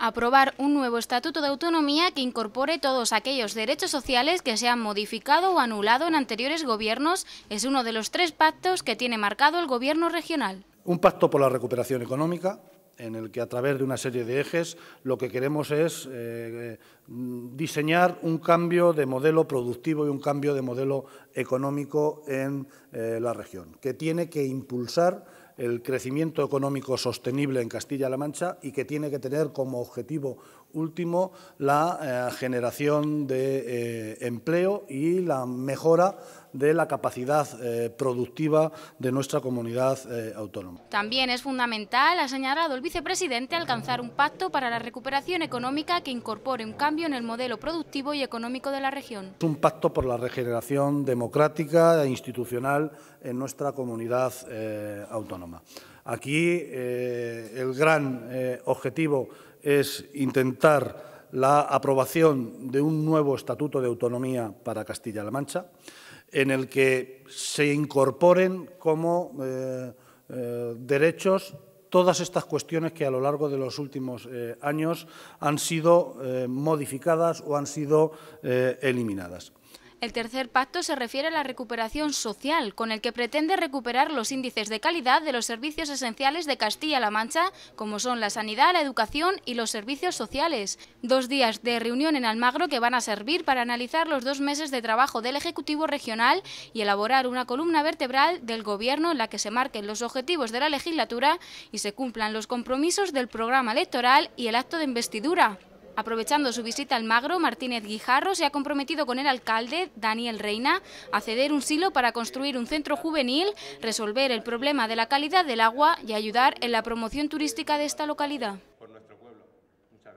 aprobar un nuevo estatuto de autonomía que incorpore todos aquellos derechos sociales que se han modificado o anulado en anteriores gobiernos es uno de los tres pactos que tiene marcado el Gobierno regional. Un pacto por la recuperación económica, en el que a través de una serie de ejes lo que queremos es eh, diseñar un cambio de modelo productivo y un cambio de modelo económico en eh, la región, que tiene que impulsar el crecimiento económico sostenible en Castilla-La Mancha y que tiene que tener como objetivo último la eh, generación de eh, empleo y la mejora de la capacidad eh, productiva de nuestra comunidad autónoma. También es fundamental, ha señalado el vicepresidente, alcanzar un pacto para la recuperación económica que incorpore un cambio en el modelo productivo y económico de la región. Un pacto por la regeneración democrática e institucional en nuestra comunidad autónoma. Aquí el gran objetivo es intentar la aprobación de un nuevo Estatuto de Autonomía para Castilla-La Mancha, en el que se incorporen como eh, eh, derechos todas estas cuestiones que a lo largo de los últimos eh, años han sido modificadas o han sido eliminadas. El tercer pacto se refiere a la recuperación social, con el que pretende recuperar los índices de calidad de los servicios esenciales de Castilla-La Mancha, como son la sanidad, la educación y los servicios sociales. Dos días de reunión en Almagro que van a servir para analizar los dos meses de trabajo del Ejecutivo Regional y elaborar una columna vertebral del Gobierno en la que se marquen los objetivos de la legislatura y se cumplan los compromisos del programa electoral y el acto de investidura. Aprovechando su visita al Magro, Martínez Guijarro se ha comprometido con el alcalde, Daniel Reina, a ceder un silo para construir un centro juvenil, resolver el problema de la calidad del agua y ayudar en la promoción turística de esta localidad.